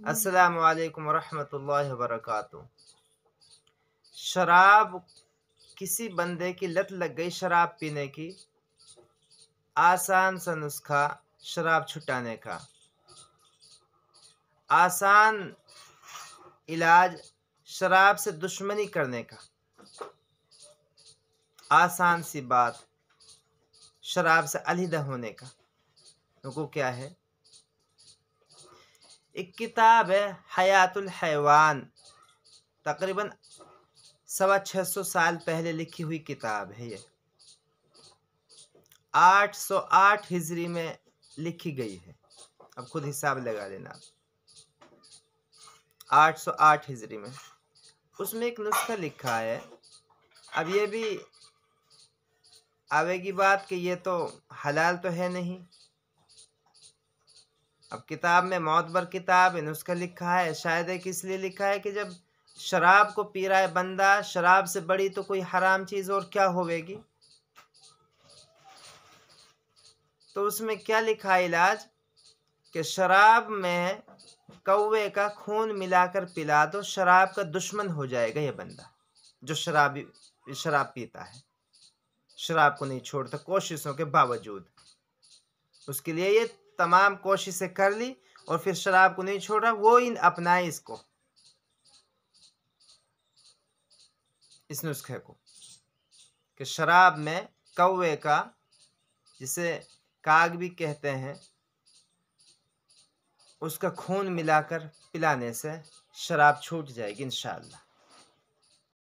अस्सलाम वालेकुम रहमतुल्लाहि वबरकातुहू। शराब किसी बंदे की लत लग गई शराब पीने की, आसान सा नुस्खा शराब छुटाने का। आसान इलाज शराब से दुश्मनी करने का। आसान सी बात शराब से अलहदा होने का। उनको क्या है? एक किताब है, हयातुल हैवान। तकरीबन सवा छः सौ साल पहले लिखी हुई किताब है ये। आठ सौ आठ हिजरी में लिखी गई है। अब खुद हिसाब लगा लेना। आठ सौ आठ हिजरी में। उसमें एक नुस्खा लिखा है। अब ये भी आवेगी बात कि ये तो हलाल तो है नहीं। अब किताब में मोतबर किताब है नुस्खा लिखा है, शायद एक इसलिए लिखा है कि जब शराब को पी रहा है बंदा, शराब से बड़ी तो कोई हराम चीज़ और क्या होवेगी? तो उसमें क्या लिखा है इलाज? कि शराब में कौवे का खून मिलाकर पिला दो, शराब का दुश्मन हो जाएगा ये बंदा, जो शराबी, शराब पीता है। शराब को नहीं छोड़ता, कोशिशों के बावजूद। उसके लिए ये तमाम कोशिशें कर ली और फिर शराब को नहीं छोड़ा, वो इन अपनाए इसको। इस नुस्खे को कि शराब में कौवे का, जिसे काग भी कहते हैं, उसका खून मिलाकर पिलाने से शराब छूट जाएगी इन